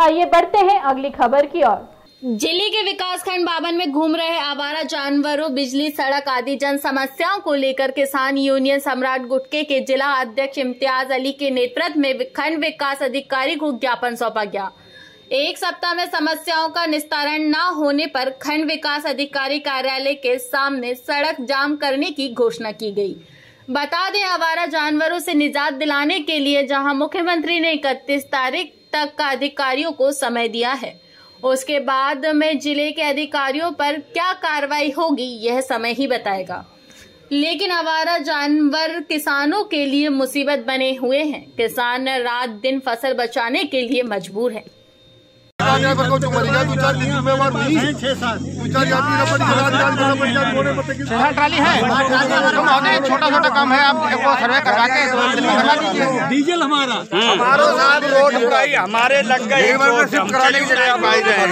आइए बढ़ते हैं अगली खबर की ओर। ज़िले के विकासखंड बावन में घूम रहे आवारा जानवरों, बिजली, सड़क आदि जन समस्याओं को लेकर किसान यूनियन सम्राट गुटके के जिला अध्यक्ष इम्तियाज़ अली के नेतृत्व में खंड विकास अधिकारी को ज्ञापन सौंपा गया। एक सप्ताह में समस्याओं का निस्तारण न होने पर खंड विकास अधिकारी कार्यालय के सामने सड़क जाम करने की घोषणा की गई। बता दें, आवारा जानवरों से निजात दिलाने के लिए जहाँ मुख्यमंत्री ने इकतीस तारीख तक का अधिकारियों को समय दिया है। उसके बाद में ज़िले के अधिकारियों पर क्या कार्रवाई होगी, यह समय ही बताएगा। लेकिन आवारा जानवर किसानों के लिए मुसीबत बने हुए हैं। किसान रात दिन फ़सल बचाने के लिए मजबूर है। जो दो चार दिन जिम्मेवार नहीं। दो चार पड़ी पड़ जाए छह ट्राली है। तो महोदय छोटा छोटा काम है। आप एक सर्वे करवा के दो दिन में करवा दीजिए। डीजल हमारा। हमारो साहब रोड भाई हमारे लग गए। शिफ्ट कराने की जगह भाई रहे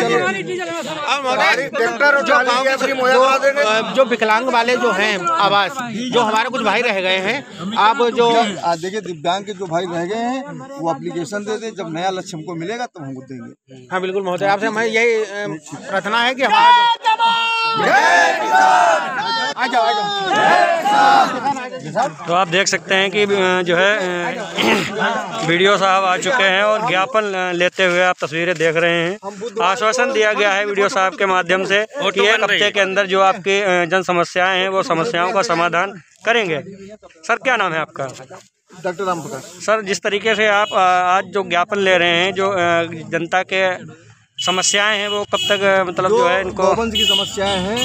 जो विकलांग वाले जो हैं आवास जो हमारे कुछ भाई रह गए हैं आप जो देखिए दिव्यांग के जो भाई रह गए हैं वो एप्लीकेशन दे दें। जब नया लक्ष्य हमको मिलेगा तब हमको देंगे। हाँ बिल्कुल महोदय आपसे हमारी यही प्रार्थना है कि हमारा तो आप देख सकते हैं कि जो है वीडियो साहब आ चुके हैं और ज्ञापन लेते हुए आप तस्वीरें देख रहे हैं। आश्वासन दिया गया है वीडियो साहब के माध्यम से कि एक हफ़्ते के अंदर जो आपकी जन समस्याएँ हैं वो समस्याओं का समाधान करेंगे। सर क्या नाम है आपका? डॉक्टर राम प्रकाश। सर जिस तरीके से आप आज जो ज्ञापन ले रहे हैं जो जनता के समस्याएँ हैं वो कब तक मतलब जो जो है इनको गौवंश की समस्याएँ हैं।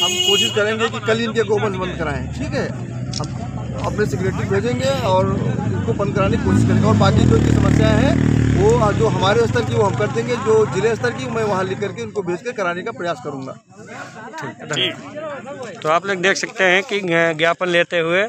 हम कोशिश करेंगे कि कल इनके गौवंश बंद कराएँ ठीक है? हम अपने सेक्रेटरी भेजेंगे और इनको बंद कराने की कोशिश करेंगे। और बाकी जो इनकी समस्याएँ हैं वो जो हमारे स्तर की वो हम कर देंगे जो ज़िले स्तर की मैं वहाँ लिख करके उनको भेज कर कराने का प्रयास करूँगा। ठीक है तो आप लोग देख सकते हैं कि ज्ञापन लेते हुए